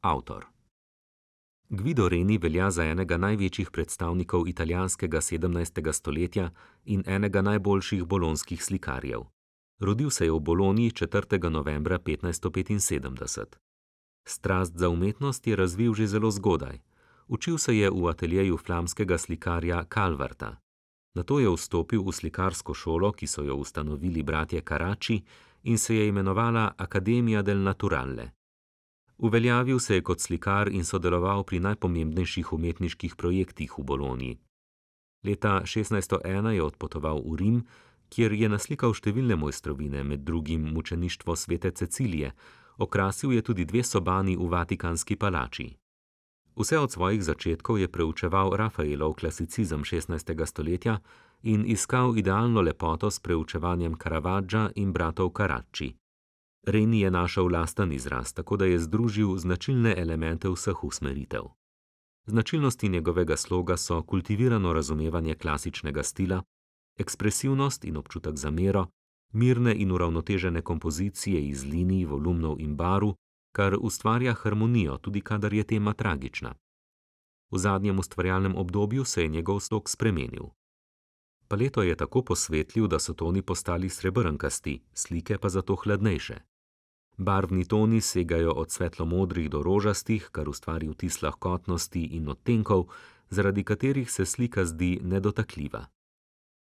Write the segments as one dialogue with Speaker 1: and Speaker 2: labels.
Speaker 1: Avtor Guido Reni velja za enega največjih predstavnikov italijanskega sedemnajstega stoletja in enega najboljših bolonskih slikarjev. Rodil se je v Bologni četrtega novembra petnajststo petinsedemdeset. Strast za umetnost je razvil že zelo zgodaj. Učil se je v ateljeju flamskega slikarja Calverta. Nato je vstopil v slikarsko šolo, ki so jo ustanovili bratje Carracci in se je imenovala Accademia del Naturale. Uveljavil se je kot slikar in sodeloval pri najpomembnejših umetniških projektih v Bologni. Leta šestnajststo ena je odpotoval v Rim, kjer je naslikal številne mojstrovine, med drugim Mučeništvo svete Cecilije, okrasil je tudi dve sobani v vatikanski palači. Vse od svojih začetkov je preučeval Rafaelov klasicizem šestnajstega stoletja in iskal idealno lepoto s preučevanjem Caravaggia in bratov Carracci. Reni je našel lasten izraz, tako da je združil značilne elemente vseh usmeritev. Značilnosti njegovega sloga so kultivirano razumevanje klasičnega stila, ekspresivnost in občutek za mero, mirne in uravnotežene kompozicije iz linij, volumnov in barv, kar ustvarja harmonijo, tudi kadar je tema tragična. V zadnjem ustvarjalnem obdobju se je njegov slog spremenil. Paleto je tako posvetlil, da so toni postali srebrnkasti, slike pa zato hladnejše. Barvni toni segajo od svetlo-modrih do rožastih, kar ustvari vtis lahkotnosti in odtenkov, zaradi katerih se slika zdi nedotakljiva.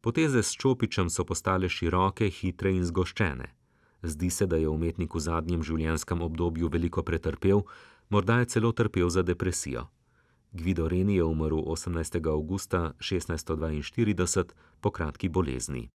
Speaker 1: Poteze s čopičem so postale široke, hitre in zgoščene. Zdi se, da je umetnik v zadnjem življenjskem obdobju veliko pretrpel, morda je celo trpel za depresijo. Guido Reni je umrl osemnajstega avgusta šestnajststo dvainštirideset po kratki bolezni.